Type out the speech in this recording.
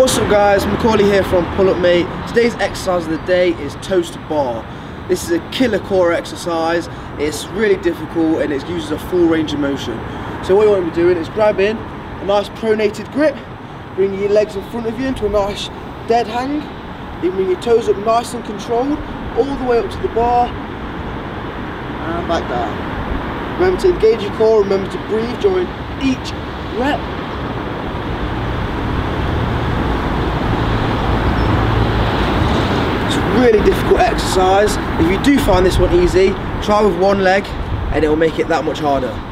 What's up guys, Macaulay here from Pull Up Mate. Today's exercise of the day is toes to bar. This is a killer core exercise, it's really difficult and it uses a full range of motion. So what you want to be doing is grabbing a nice pronated grip, bring your legs in front of you into a nice dead hang, you bring your toes up nice and controlled, all the way up to the bar, and back down. Remember to engage your core, remember to breathe during each rep. It's a really difficult exercise. If you do find this one easy, try with one leg and it will make it that much harder.